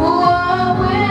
Whoa, will